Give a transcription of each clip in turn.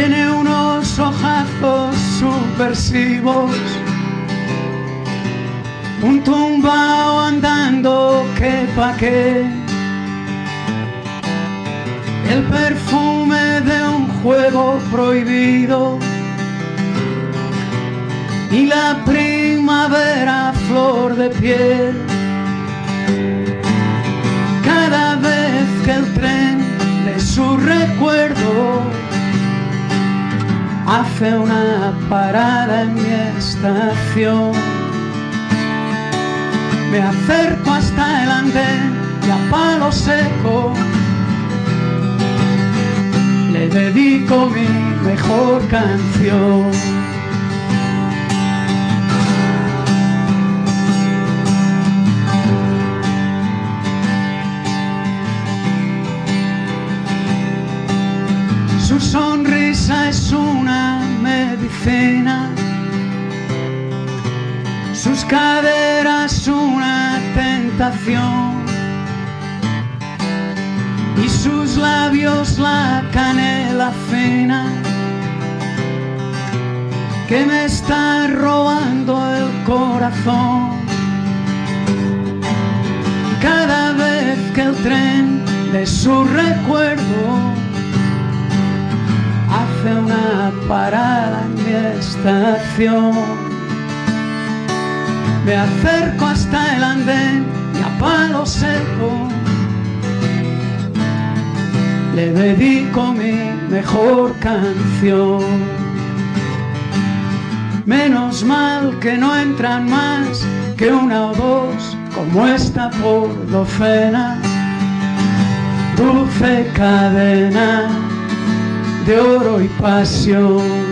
Tiene unos ojazos supersivos, un tumbao andando que pa' qué. El perfume de un juego prohibido y la primavera flor de piel. Cada vez que el tren de su recuerdo hace una parada en mi estación, me acerco hasta el andén y a palo seco le dedico mi mejor canción. Su sonrisa medicina, sus caderas una tentación. Y sus labios la canela fina que me está robando el corazón. Cada vez que el tren de su recuerdo hace una parada estación. Me acerco hasta el andén y a palo seco le dedico mi mejor canción. Menos mal que no entran más que una o dos como esta por docena. Dulce cadena de oro y pasión.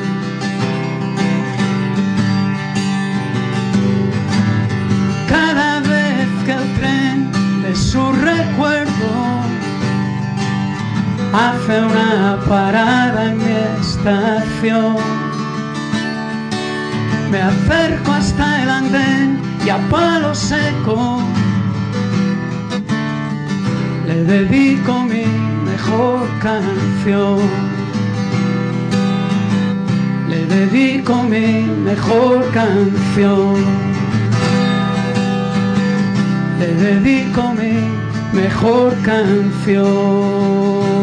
Recuerdo hace una parada en mi estación, me acerco hasta el andén y a palo seco le dedico mi mejor canción. Le dedico mi mejor canción. Le dedico mi mejor canción.